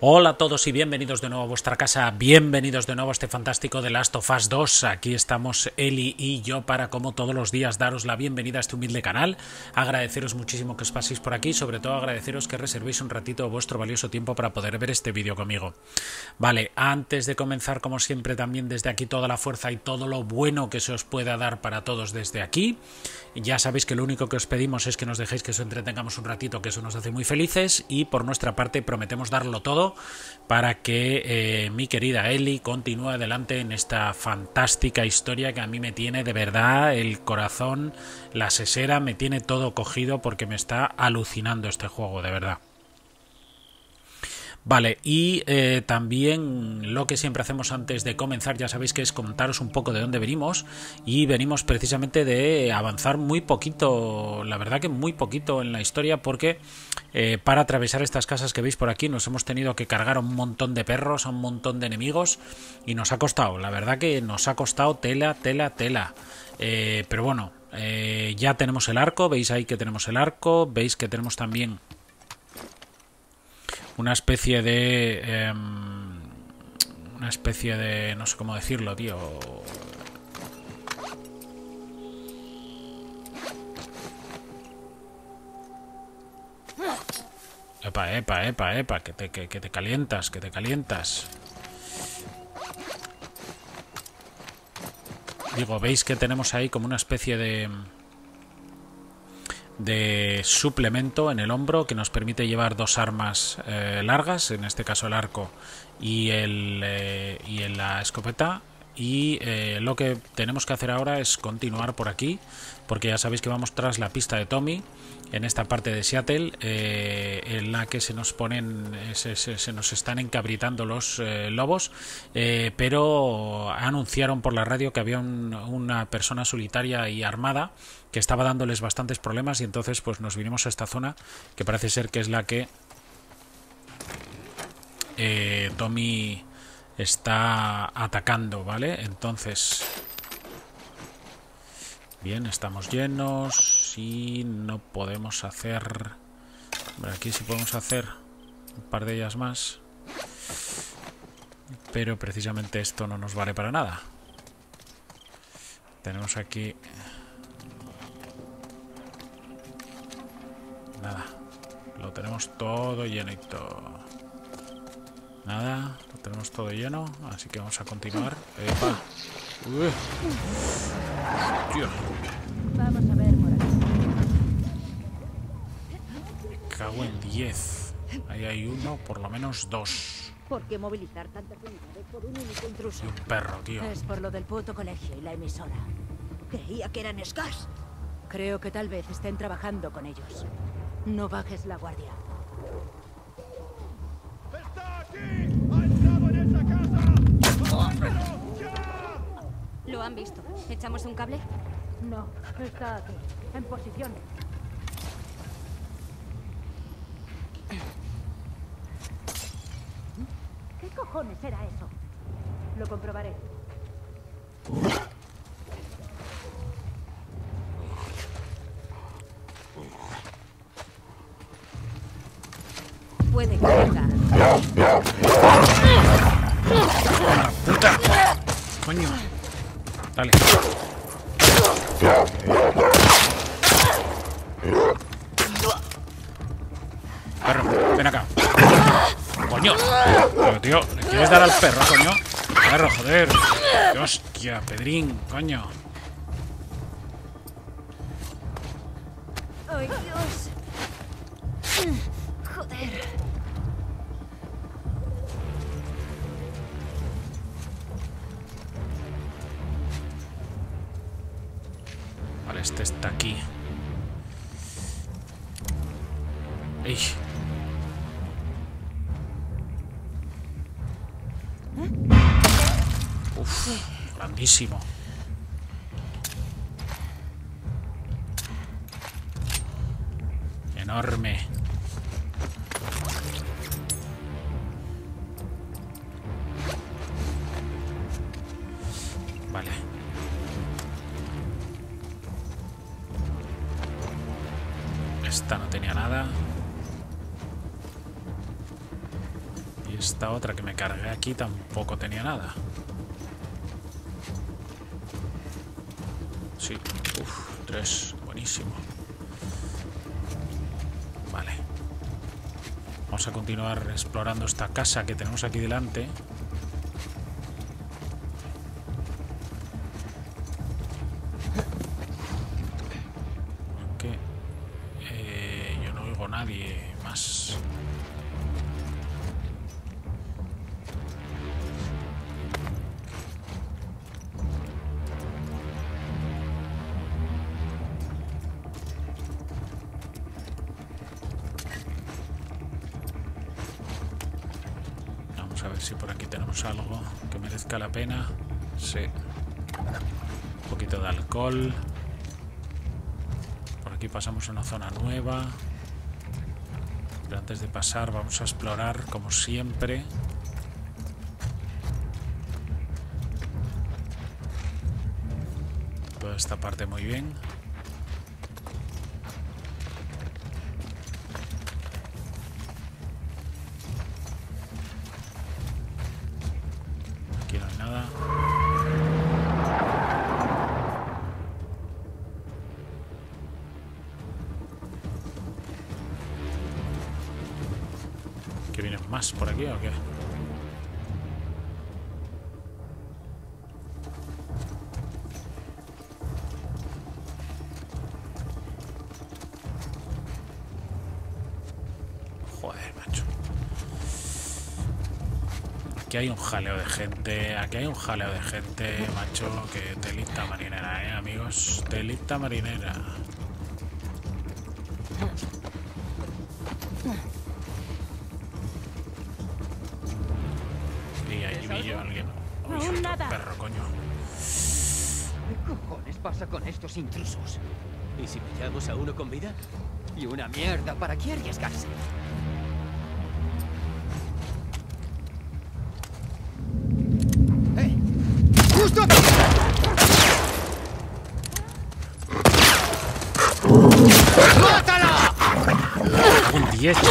Hola a todos y bienvenidos de nuevo a vuestra casa, bienvenidos de nuevo a este fantástico The Last of Us 2. Aquí estamos Eli y yo para, como todos los días, daros la bienvenida a este humilde canal. Agradeceros muchísimo que os paséis por aquí, sobre todo agradeceros que reservéis un ratito vuestro valioso tiempo para poder ver este vídeo conmigo. Vale, antes de comenzar, como siempre, también desde aquí toda la fuerza y todo lo bueno que se os pueda dar para todos desde aquí. Ya sabéis que lo único que os pedimos es que nos dejéis que os entretengamos un ratito, que eso nos hace muy felices y por nuestra parte prometemos darlo todo para que eh, mi querida Ellie continúe adelante en esta fantástica historia que a mí me tiene de verdad el corazón, la sesera, me tiene todo cogido porque me está alucinando este juego, de verdad. Vale, y eh, también lo que siempre hacemos antes de comenzar, ya sabéis que es contaros un poco de dónde venimos y venimos precisamente de avanzar muy poquito, la verdad que muy poquito en la historia porque eh, para atravesar estas casas que veis por aquí nos hemos tenido que cargar a un montón de perros, a un montón de enemigos y nos ha costado, la verdad que nos ha costado tela, tela, tela. Eh, pero bueno, ya tenemos el arco, veis ahí que tenemos el arco, veis que tenemos también una especie de... Em, una especie de... no sé cómo decirlo, tío. Epa, epa, epa, epa, que te, que, que te calientas, que te calientas. Digo, veis que tenemos ahí como una especie de de suplemento en el hombro que nos permite llevar dos armas eh, largas, en este caso el arco y, el, eh, y la escopeta. Y eh, lo que tenemos que hacer ahora es continuar por aquí, porque ya sabéis que vamos tras la pista de Tommy, en esta parte de Seattle, en la que se nos ponen, se, nos están encabritando los lobos, pero anunciaron por la radio que había una persona solitaria y armada que estaba dándoles bastantes problemas y entonces pues nos vinimos a esta zona que parece ser que es la que eh, Tommy está atacando, ¿vale? Entonces... Bien, estamos llenos y no podemos hacer... aquí sí podemos hacer un par de ellas más. Pero precisamente esto no nos vale para nada. Tenemos aquí Nada. Lo tenemos todo llenito. Nada, lo tenemos todo lleno, así que vamos a continuar. ¡Epa! Uy. Vamos a ver por aquí. Me cago en 10. Ahí hay uno, por lo menos dos. ¿Por qué movilizar tantas unidades por un único intruso? Y un perro, tío. Es por lo del puto colegio y la emisora. Creía que eran Scars. Creo que tal vez estén trabajando con ellos. No bajes la guardia. ¡Está aquí! ¡Ha entrado en esa casa! ¡Ya! ¿Lo han visto? ¿Echamos un cable? No, está aquí, en posición. ¿Qué cojones era eso? Lo comprobaré. Puede que venga. ¡Puta! Coño. Dale. Perro, ven acá. Coño. Pero tío, ¿le quieres dar al perro, coño? Perro, joder. Hostia, Pedrín, coño. Tampoco tenía nada. Sí, uff, tres, buenísimo. Vale. Vamos a continuar explorando esta casa que tenemos aquí delante. Un poquito de alcohol. Por aquí pasamos a una zona nueva. Pero antes de pasar vamos a explorar como siempre. Toda esta parte muy bien. Aquí hay un jaleo de gente, aquí hay un jaleo de gente, macho, que telita marinera, eh, amigos, telita marinera. Y ahí vi yo a alguien. Uy, nada. perro, coño. ¿Qué cojones pasa con estos intrusos? ¿Y si pillamos a uno con vida? Y una mierda, ¿para qué arriesgarse?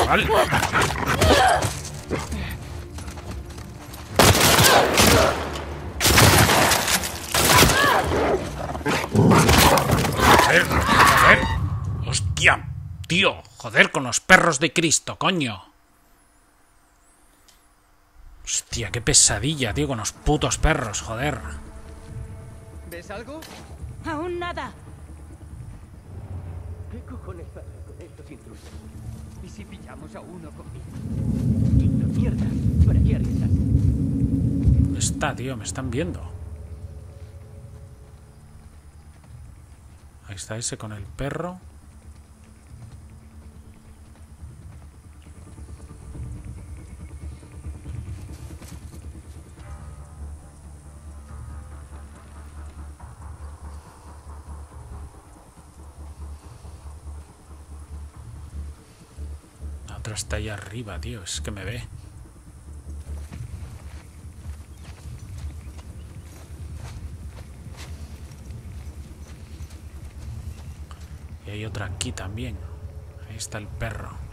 Chaval. Joder, joder. Hostia, tío. Joder, con los perros de Cristo, coño. Hostia, qué pesadilla, tío, con los putos perros, joder. ¿Ves algo? Aún nada. ¿Qué cojones pasa con estos a uno con está, tío? Me están viendo. Ahí está ese con el perro. Está ahí arriba, tío. Es que me ve. Y hay otra aquí también. Ahí está el perro.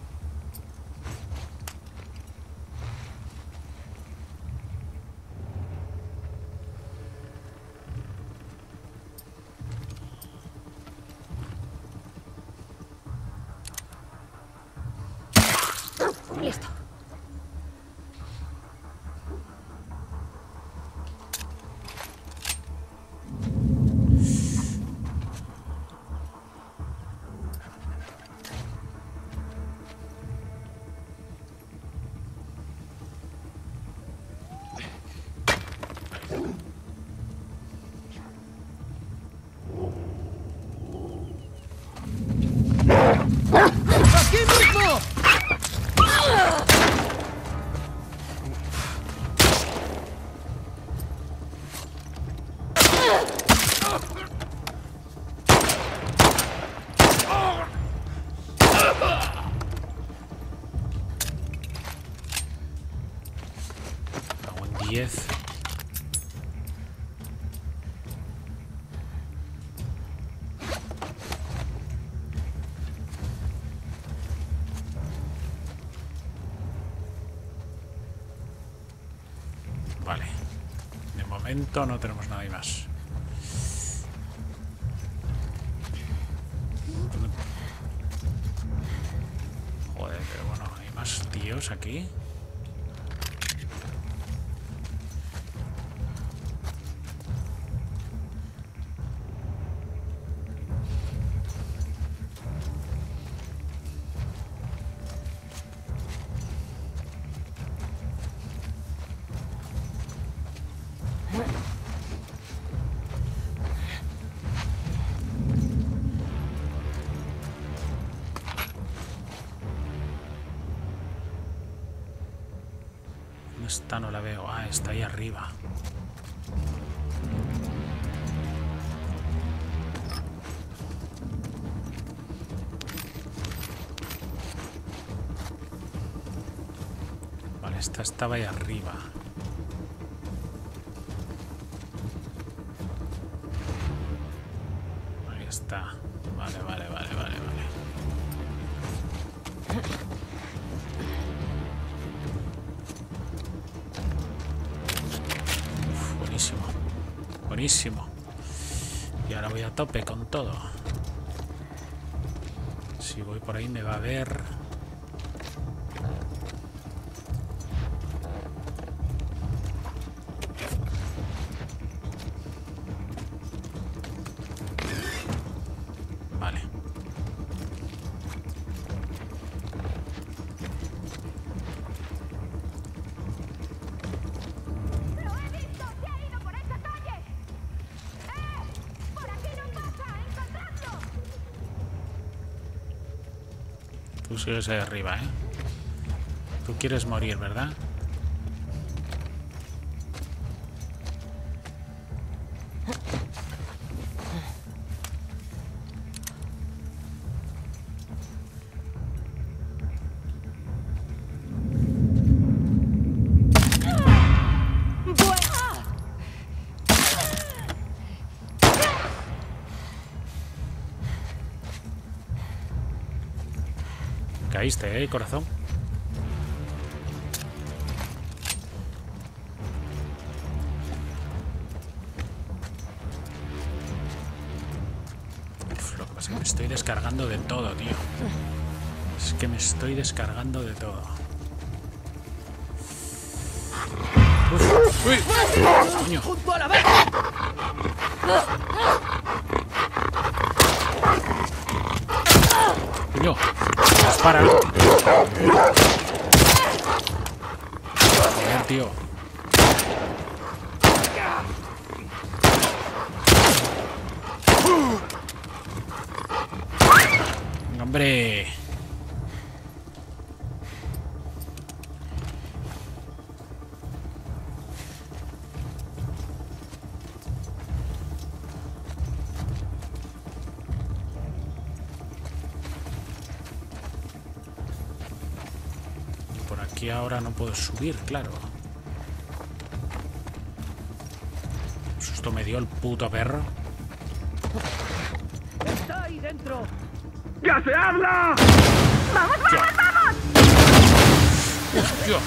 No tenemos nada más. Joder, pero bueno, hay más tíos aquí. ¿Dónde está? No la veo. Ah, está ahí arriba. Vale, esta estaba ahí arriba. Buenísimo. Y ahora voy a tope con todo. Si voy por ahí me va a ver. Tú sigues ahí arriba, ¿eh? Tú quieres morir, ¿verdad? Caíste, ¿eh, corazón? Uf, lo que pasa es que me estoy descargando de todo, tío. Es que me estoy descargando de todo. Uf, uy, coño. Coño, dispara. Joder, tío. Hombre. Ahora no puedo subir, claro. Susto me dio el puto perro. ¡Está ahí dentro! ¡Ya se habla! Hostia.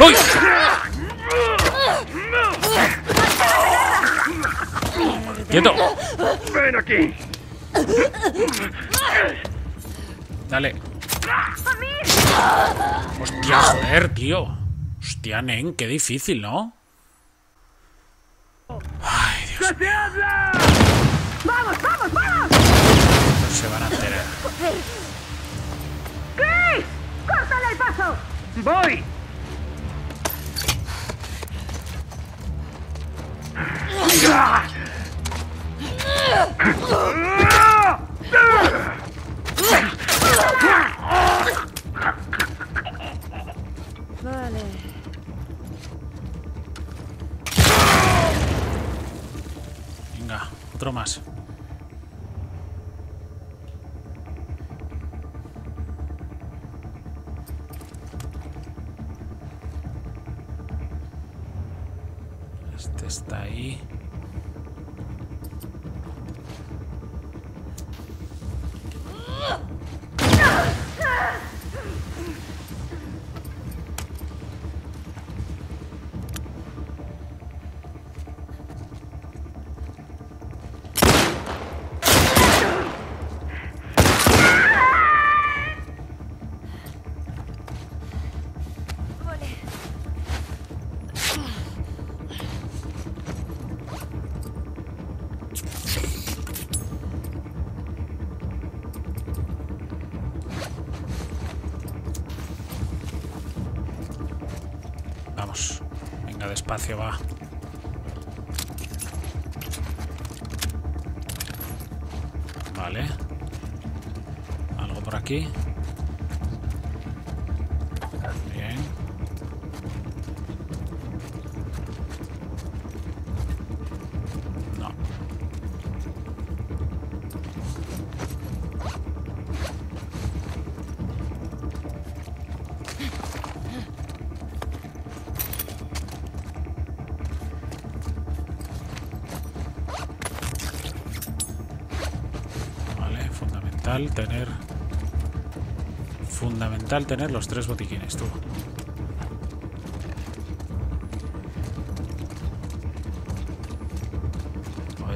¡Uy! ¡Quieto! ¡Ven aquí! Dale. Hostia, joder, tío. Hostia, Nen, qué difícil, ¿no? Ay, Dios ¡Ya se habla! mío, se van a enterar. ¡Chris! ¡Córtale el paso! ¡Voy! Despacio, va. Vale. Algo por aquí. Fundamental tener... Fundamental tener los tres botiquines, tú.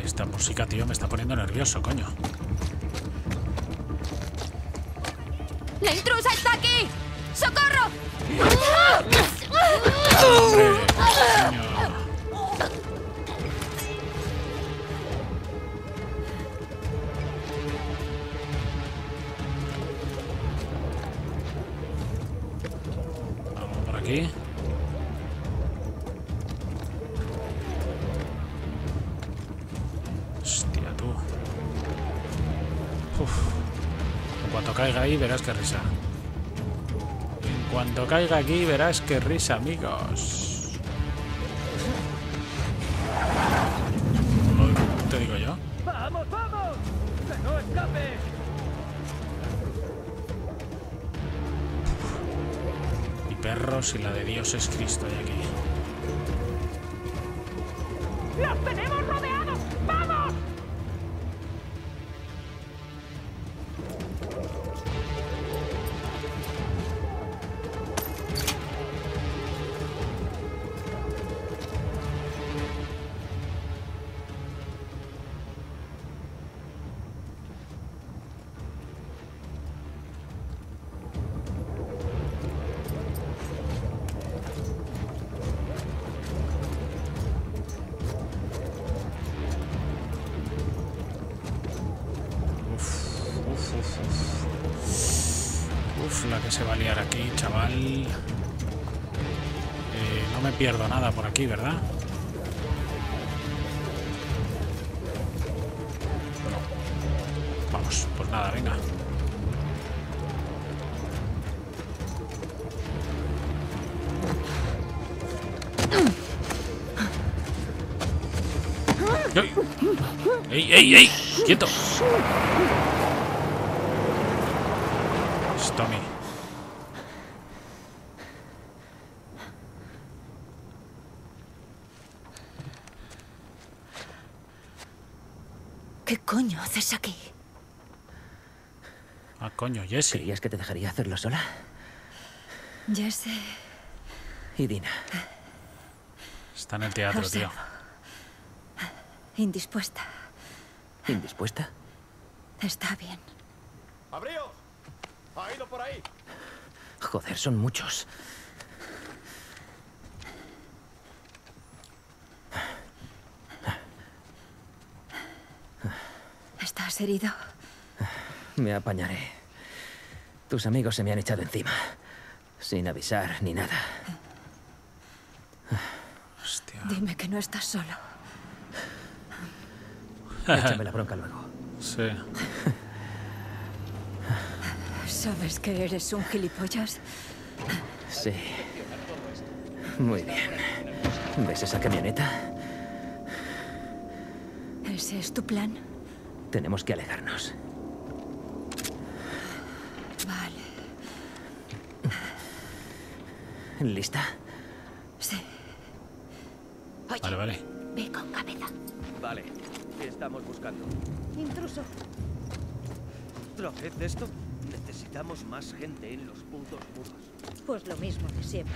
Esta música, tío, me está poniendo nervioso, coño. Qué risa. En cuanto caiga aquí, verás qué risa, amigos. Lo- Te digo yo. ¡Vamos, vamos! ¡Que no escape! Y perros y la de Dios es Cristo hay aquí. ¡Ey! ¡Ey, ey! ¡Quieto! Tommy. ¿Qué coño haces aquí? Ah, coño, Jesse. ¿Creías que te dejaría hacerlo sola? Sé. Y Dina. Está en el teatro, tío. Indispuesta. ¿Indispuesta? Está bien. ¡Abríos! ¡Ha ido por ahí! Joder, son muchos. ¿Estás herido? Me apañaré. Tus amigos se me han echado encima. Sin avisar ni nada. Hostia. Dime que no estás solo. Échame la bronca luego. Sí. ¿Sabes que eres un gilipollas? Sí. Muy bien. ¿Ves esa camioneta? ¿Ese es tu plan? Tenemos que alejarnos. Vale. ¿Lista? Sí. Vale, vale. Ve con cabeza. Vale. ¿Qué estamos buscando? Intruso. ¿Otra vez esto? Necesitamos más gente en los puntos muros. Pues lo mismo de siempre.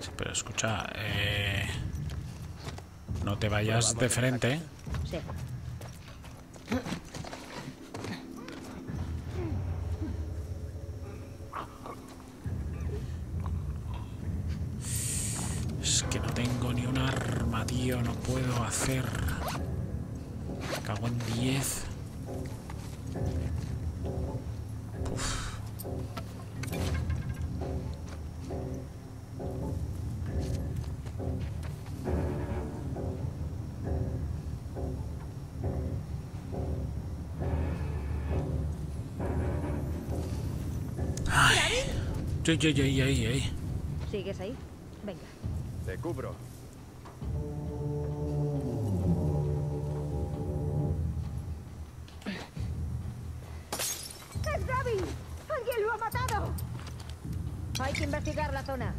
Sí, Pero escucha, eh, no te vayas de frente. Sí. Ay, ay, ay, ay, ay. ¿Sigues ahí? Venga. Te cubro. ¡Es Gaby! ¡Alguien lo ha matado! Hay que investigar la zona.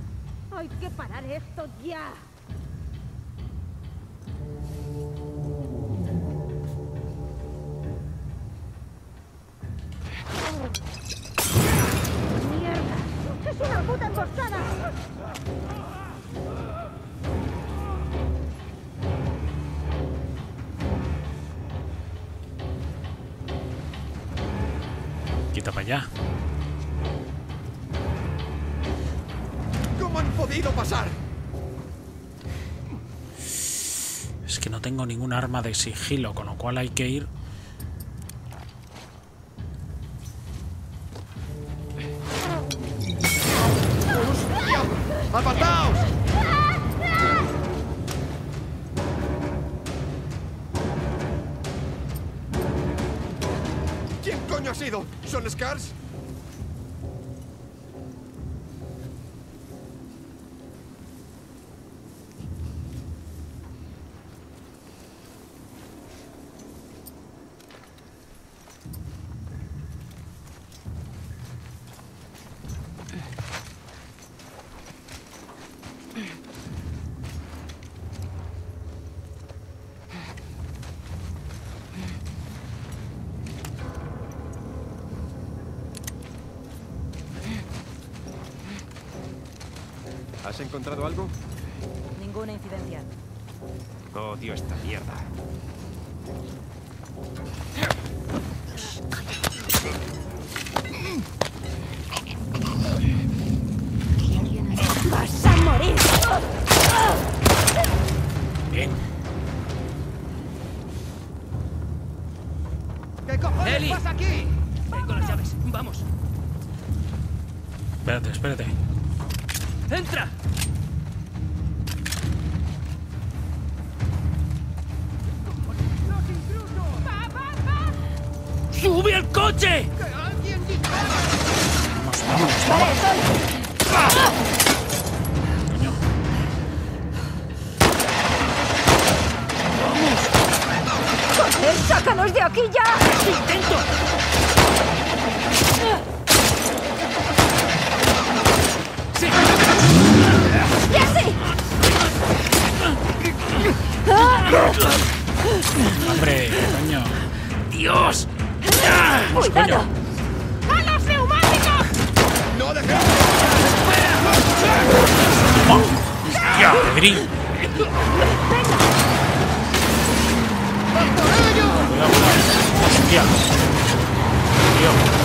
Hay que parar esto ya. Allá. ¿Cómo han podido pasar? Es que no tengo ningún arma de sigilo, con lo cual hay que ir. ¿Has encontrado algo? Ninguna incidencia. Odio esta mierda. Hombre, coño. ¡Dios! ¡Cuidado! ¡A los neumáticos! ¡No! ¡Hostia. Tío.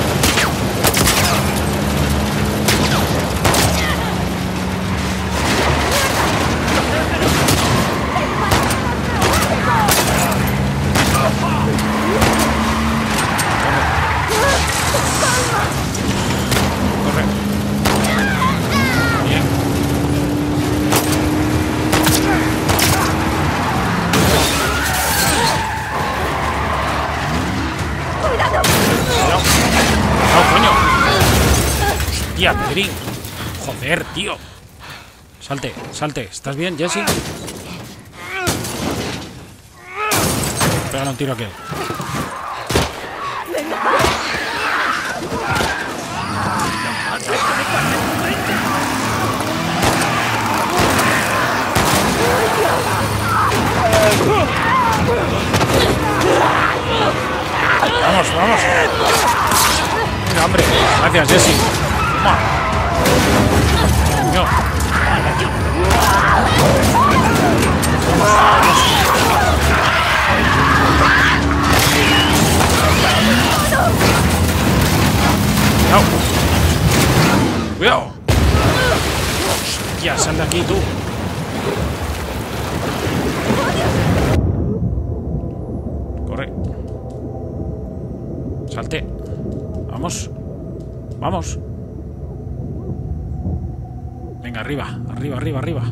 Joder, tío. Salte, salte. ¿Estás bien, Jesse? Un tiro a aquel. Vamos, vamos. Venga, hombre. Gracias, Jesse. Cuidado. Cuidado. Hostia, sal de aquí tú. Corre. Salte. Vamos. Vamos. Venga, arriba, arriba, arriba, arriba.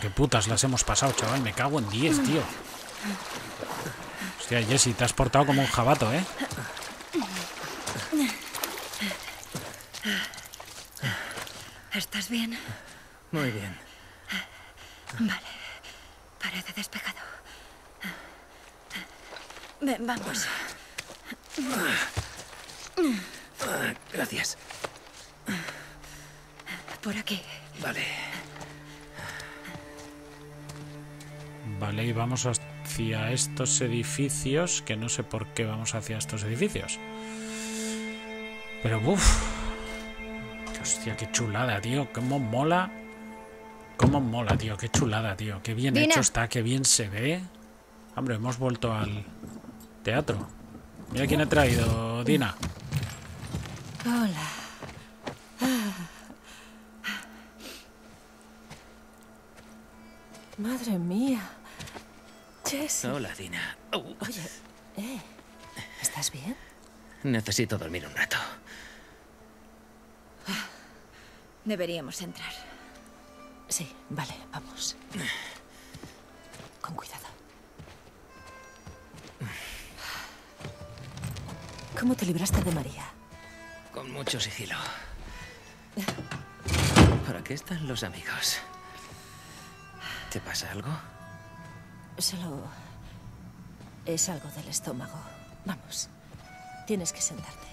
Hostia, qué putas las hemos pasado, chaval. Me cago en 10, tío. Hostia, Jesse, te has portado como un jabato, ¿eh? ¿Estás bien? Muy bien. Vale. Parece despejado. Ven, vamos. Gracias. Por aquí. Vale. Vale, y vamos hacia estos edificios, que no sé por qué vamos hacia estos edificios. Pero, uff. Hostia, qué chulada, tío. Cómo mola. Cómo mola, tío. Qué chulada, tío. Qué bien Dina. hecho está, qué bien se ve. Hombre, hemos vuelto al teatro. Mira quién ha traído, Dina. Hola. Madre mía. Hola, Dina. Au. Oye, eh, ¿estás bien? Necesito dormir un rato. Deberíamos entrar. Sí, vale, vamos. Con cuidado. ¿Cómo te libraste de María? Con mucho sigilo. ¿Para qué están los amigos? ¿Te pasa algo? Solo es algo del estómago. Vamos, tienes que sentarte.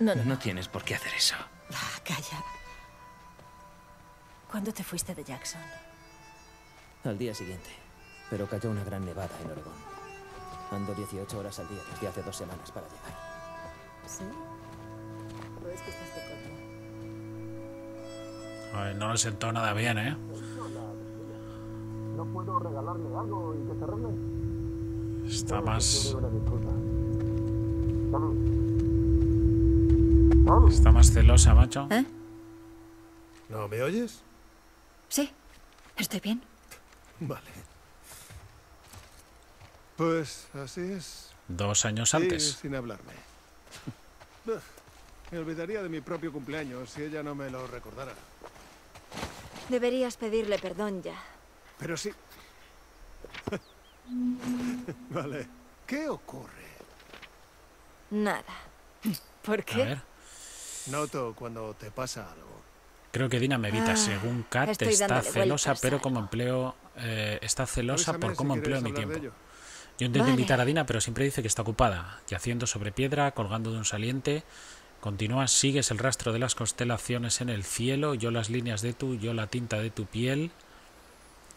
No, no, no. No tienes por qué hacer eso. Ah, calla. ¿Cuándo te fuiste de Jackson? Al día siguiente. Pero cayó una gran nevada en Oregón. Ando 18 horas al día desde hace dos semanas para llegar. ¿Sí? ¿O es que estás de coña? Ay, no le sentó nada bien, ¿eh? ¿No puedo regalarle algo y que se arregle? Está más... Está más celosa, macho. ¿Eh? ¿No me oyes? Sí, estoy bien. Vale. Pues así es. Dos años Sí, antes. sin hablarme. Me olvidaría de mi propio cumpleaños si ella no me lo recordara. Deberías pedirle perdón ya. Pero sí. vale. ¿Qué ocurre? Nada. ¿Por A qué? ver. Noto cuando te pasa algo. Creo que Dina Mevita, Ah, según Kat, estoy está celosa, pero a como empleo... eh, está celosa Avísame por si cómo empleo mi tiempo. Yo intento Vale. invitar a Dina, pero siempre dice que está ocupada, yaciendo sobre piedra, colgando de un saliente. Continúas, sigues el rastro de las constelaciones en el cielo, yo las líneas de tu, yo la tinta de tu piel,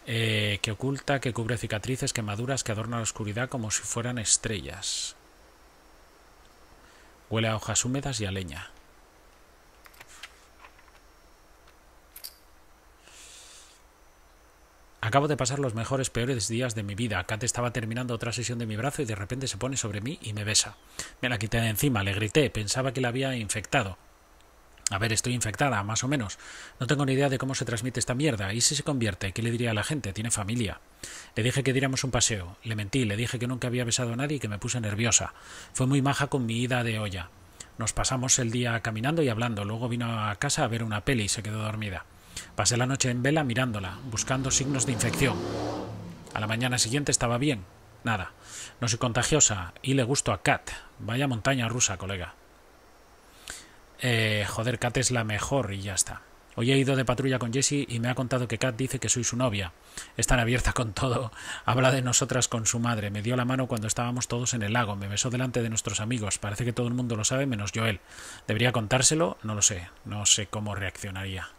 eh, que oculta, que cubre cicatrices, quemaduras, que adorna la oscuridad como si fueran estrellas. Huele a hojas húmedas y a leña. Acabo de pasar los mejores, peores días de mi vida. Kat estaba terminando otra sesión de mi brazo y de repente se pone sobre mí y me besa. Me la quité de encima, le grité, pensaba que la había infectado. A ver, estoy infectada, más o menos. No tengo ni idea de cómo se transmite esta mierda. ¿Y si se convierte? ¿Qué le diría a la gente? Tiene familia. Le dije que diéramos un paseo. Le mentí, le dije que nunca había besado a nadie y que me puse nerviosa. Fue muy maja con mi ida de olla. Nos pasamos el día caminando y hablando. Luego vino a casa a ver una peli y se quedó dormida. Pasé la noche en vela mirándola, buscando signos de infección. A la mañana siguiente estaba bien. Nada. No soy contagiosa y le gusto a Kat. Vaya montaña rusa, colega. Eh, joder, Kat es la mejor y ya está. Hoy he ido de patrulla con Jessie y me ha contado que Kat dice que soy su novia. Es tan abierta con todo. Habla de nosotras con su madre. Me dio la mano cuando estábamos todos en el lago. Me besó delante de nuestros amigos. Parece que todo el mundo lo sabe menos Joel. ¿Debería contárselo? No lo sé. No sé cómo reaccionaría.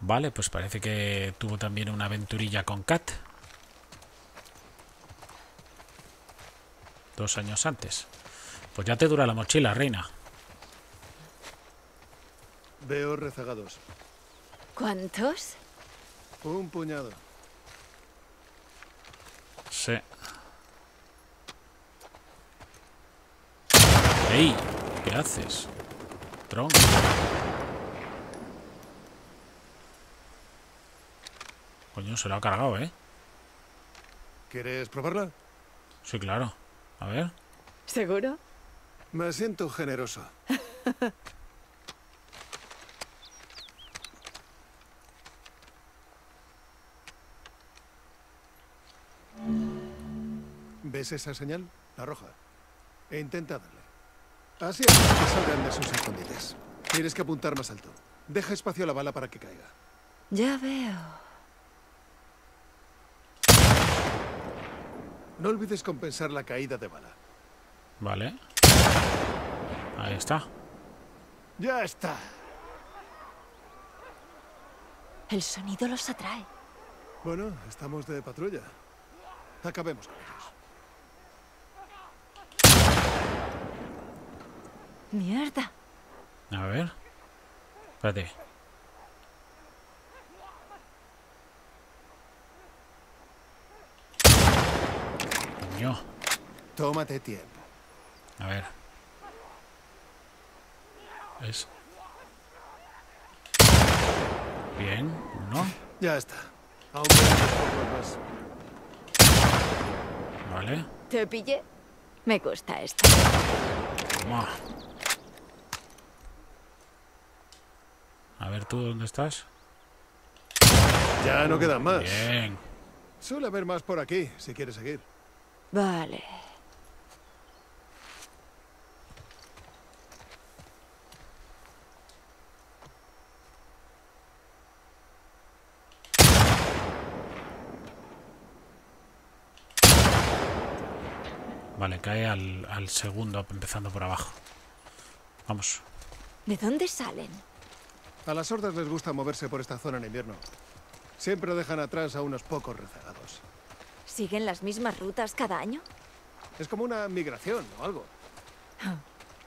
Vale, pues parece que tuvo también una aventurilla con Kat. Dos años antes. Pues ya te dura la mochila, reina. Veo rezagados. ¿Cuántos? Un puñado. Sí. ¡Ey! ¿Qué haces? Tronco. Coño, se lo ha cargado, ¿eh? ¿Quieres probarla? Sí, claro. A ver. ¿Seguro? Me siento generoso. ¿Ves esa señal? La roja. E intenta darle. Así es que salgan de sus escondites. Tienes que apuntar más alto. Deja espacio a la bala para que caiga. Ya veo. No olvides compensar la caída de bala. Vale. Ahí está. ¡Ya está! El sonido los atrae. Bueno, estamos de patrulla. Acabemos con ellos. Mierda. A ver. Espérate. Coño. Tómate tiempo. A ver. Es. Bien, uno. Ya está. Aún más. Vale. ¿Te pillé? Me gusta esto. Toma. A ver tú dónde estás. Ya no quedan más. Bien. Suele haber más por aquí, si quieres seguir. Vale. Vale, cae al, al segundo, empezando por abajo. Vamos. ¿De dónde salen? A las hordas les gusta moverse por esta zona en invierno. Siempre dejan atrás a unos pocos rezagados. ¿Siguen las mismas rutas cada año? Es como una migración o algo.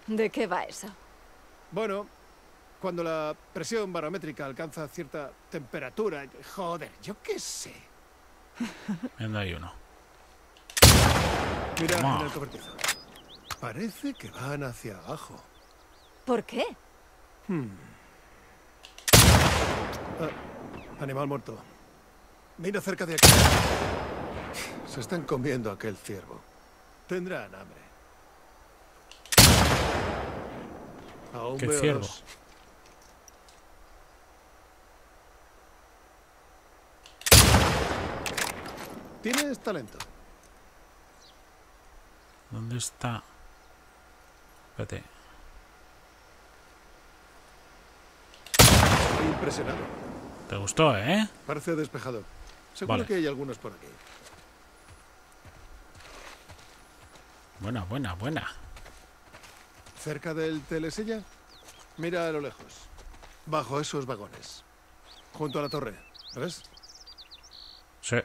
¿De qué va eso? Bueno, cuando la presión barométrica alcanza cierta temperatura... Joder, yo qué sé. Viendo hay uno. Mira en el cobertizo. Parece que van hacia abajo. ¿Por qué? Ah, animal muerto. Mira cerca de aquí. Se están comiendo aquel ciervo. Tendrán hambre. Aún ¿Qué veo ciervo? Tienes talento. ¿Dónde está? Espérate. Impresionado. ¿Te gustó, eh? Parece despejado. Seguro Vale. que hay algunos por aquí. Buena, buena, buena. Cerca del telesilla. Mira a lo lejos. Bajo esos vagones. Junto a la torre. ¿Lo ves? Sí.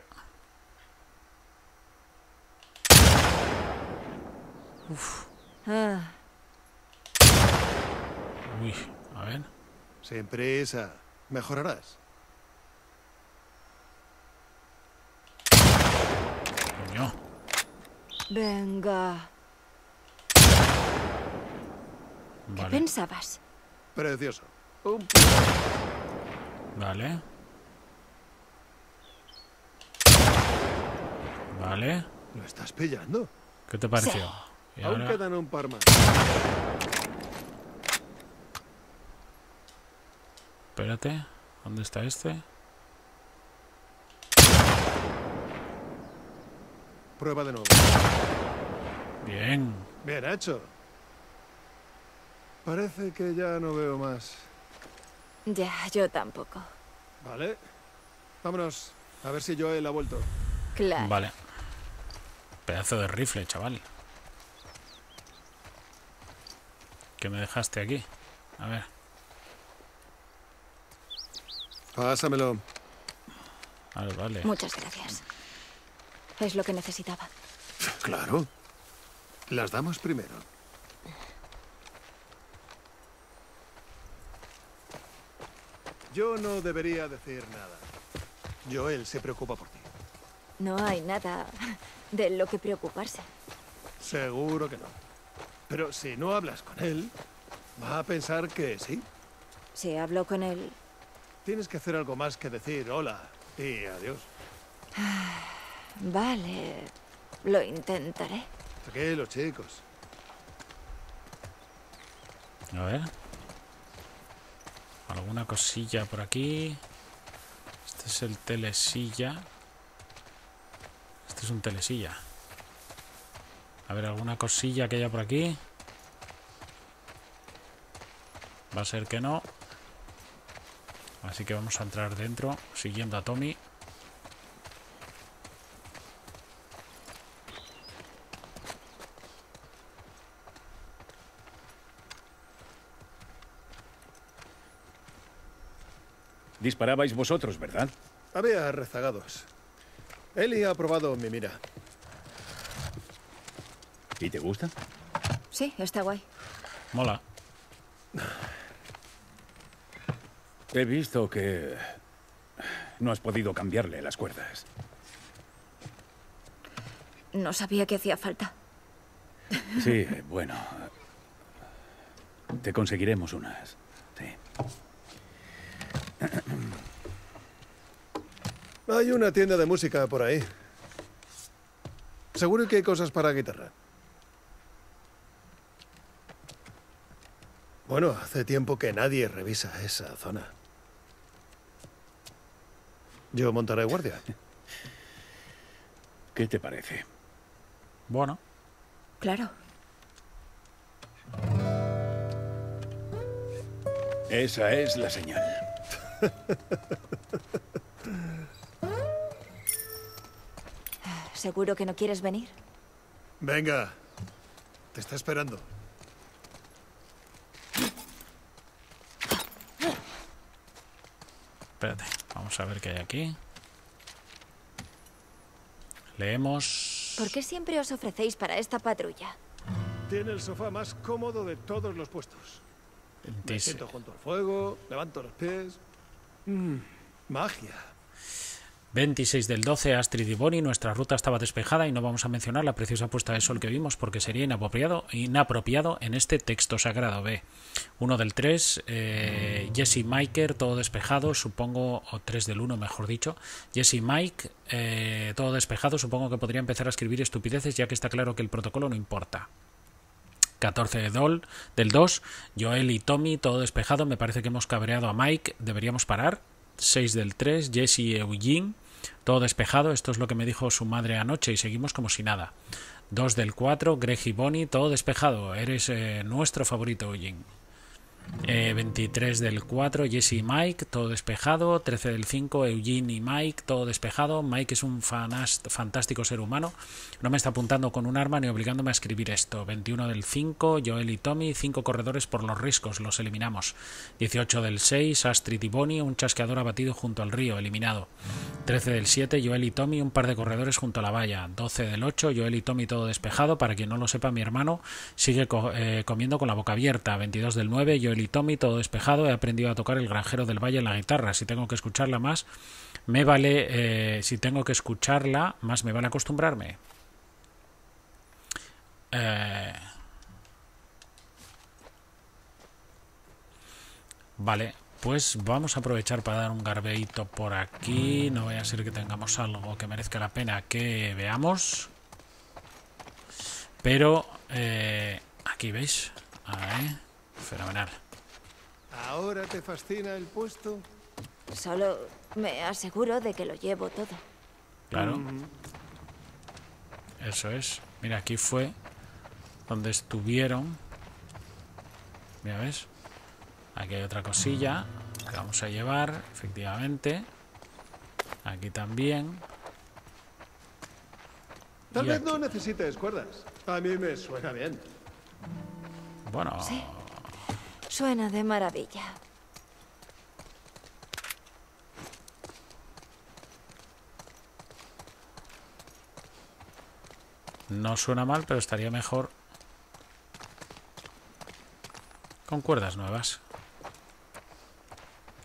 Ah, Uy, a ver. Sin prisa. Mejorarás. Coño. Venga. ¿Qué Vale. pensabas? Precioso. Un Vale. Vale. ¿Lo estás pillando? ¿Qué te pareció? Aún ahora- quedan un par más. Espérate. ¿Dónde está este? Prueba de nuevo. Bien. Bien hecho. Parece que ya no veo más. Ya, yo tampoco. ¿Vale? Vámonos. A ver si Joel ha vuelto. Claro. Vale. Pedazo de rifle, chaval. ¿Qué me dejaste aquí? A ver. Pásamelo. Vale, vale. Muchas gracias. Es lo que necesitaba. Claro. Las damos primero. Yo no debería decir nada. Joel se preocupa por ti. No hay nada de lo que preocuparse. Seguro que no. Pero si no hablas con él, va a pensar que sí. Si hablo con él, Tienes que hacer algo más que decir hola Y adiós. Vale, lo intentaré. Tranquilos, chicos. A ver. Alguna cosilla por aquí. Este es el telesilla. Este es un telesilla. A ver, alguna cosilla que haya por aquí. Va a ser que no. Así que vamos a entrar dentro, siguiendo a Tommy. Disparabais vosotros, ¿verdad? Había rezagados. Eli ha probado mi mira. ¿Y te gusta? Sí, está guay. Mola. He visto que no has podido cambiarle las cuerdas. No sabía que hacía falta. Sí, bueno. Te conseguiremos unas. Sí. Hay una tienda de música por ahí. Seguro que hay cosas para guitarra. Bueno, hace tiempo que nadie revisa esa zona. Yo montaré guardia. ¿Qué te parece? Bueno, Claro. Esa es la señal. ¿Seguro que no quieres venir? Venga, te está esperando. espérate. Vamos a ver qué hay aquí. Leemos. ¿Por qué siempre os ofrecéis para esta patrulla? Tiene el sofá más cómodo de todos los puestos. Me 26. siento junto al fuego, levanto los pies. Mm, magia. 26 del 12, Astrid y Bonnie, nuestra ruta estaba despejada y no vamos a mencionar la preciosa puesta de sol que vimos porque sería inapropiado, inapropiado en este texto sagrado. B. 1 del 3, eh, Jesse Miker, todo despejado, supongo, o 3 del 1 mejor dicho. Jesse Mike, eh, todo despejado, supongo que podría empezar a escribir estupideces ya que está claro que el protocolo no importa. 14 de Dol, del 2, Joel y Tommy, todo despejado, me parece que hemos cabreado a Mike, deberíamos parar. 6 del 3, Jesse y Eugene, todo despejado, esto es lo que me dijo su madre anoche y seguimos como si nada. 2 del 4, Greg y Bonnie, todo despejado, eres eh, nuestro favorito, Eugene. Eh, 23 del 4, Jesse y Mike, todo despejado. 13 del 5, Eugene y Mike, todo despejado. Mike es un fantástico ser humano. No me está apuntando con un arma ni obligándome a escribir esto. 21 del 5, Joel y Tommy, 5 corredores por los riscos, los eliminamos. 18 del 6, Astrid y Bonnie, un chasqueador abatido junto al río, eliminado. 13 del 7, Joel y Tommy, un par de corredores junto a la valla. 12 del 8, Joel y Tommy, todo despejado. Para quien no lo sepa, mi hermano sigue co- eh, comiendo con la boca abierta. 22 del 9, Joel y Tommy, todo despejado. He aprendido a tocar el granjero del valle en la guitarra. Si tengo que escucarla más, me vale. eh, si tengo que escucharla, más me vale acostumbrarme. Eh, Vale, pues vamos a aprovechar para dar un garbeito por aquí. No vaya a ser que tengamos algo que merezca la pena que veamos. Pero eh, aquí veis. Fenomenal. ¿Ahora te fascina el puesto? Solo me aseguro de que lo llevo todo. Claro. Eso es. Mira, aquí fue donde estuvieron. Mira, ¿ves? Aquí hay otra cosilla que vamos a llevar, efectivamente. Aquí también. Tal Y vez aquí. no necesites cuerdas. A mí me suena bien. Bueno, Sí. Suena de maravilla. no suena mal, pero estaría mejor con cuerdas nuevas.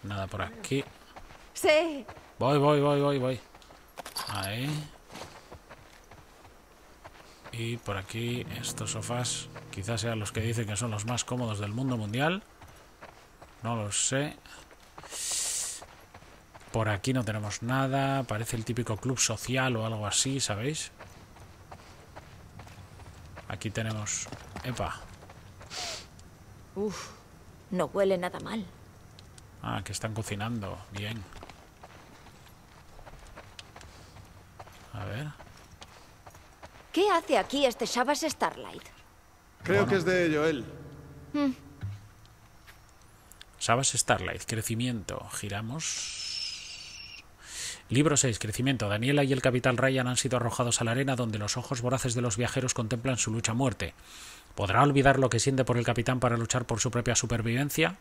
Nada por aquí. Sí. Voy, voy, voy, voy, voy. Ahí. Y por aquí estos sofás quizás sean los que dicen que son los más cómodos del mundo mundial. No lo sé. Por aquí no tenemos nada. Parece el típico club social o algo así, ¿sabéis? Aquí tenemos... Epa. Uf, no huele nada mal. Ah, que están cocinando. Bien. A ver. ¿Qué hace aquí este Shabas Starlight? Creo que es de Joel. Sabas Starlight, crecimiento. Giramos. Libro 6, crecimiento. Daniela y el capitán Ryan han sido arrojados a la arena donde los ojos voraces de los viajeros contemplan su lucha a muerte. ¿Podrá olvidar lo que siente por el capitán para luchar por su propia supervivencia?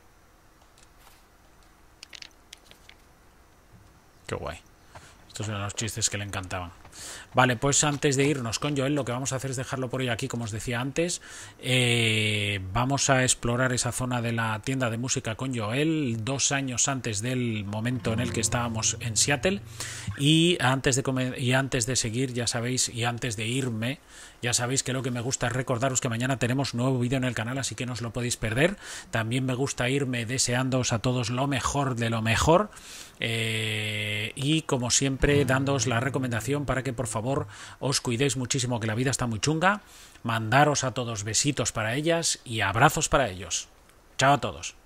Qué guay. Estos eran los chistes que le encantaban. Vale, pues antes de irnos con Joel, lo que vamos a hacer es dejarlo por hoy aquí, como os decía antes. Eh, vamos a explorar esa zona de la tienda de música con Joel, dos años antes del momento en el que estábamos en Seattle. Y antes de, y antes de seguir, ya sabéis, y antes de irme, ya sabéis que lo que me gusta es recordaros que mañana tenemos nuevo vídeo en el canal, así que no os lo podéis perder. También me gusta irme deseándoos a todos lo mejor de lo mejor. Eh, y como siempre, dándoos la recomendación que por favor os cuidéis muchísimo, que la vida está muy chunga. Mandaros a todos besitos para ellas y abrazos para ellos. Chao a todos.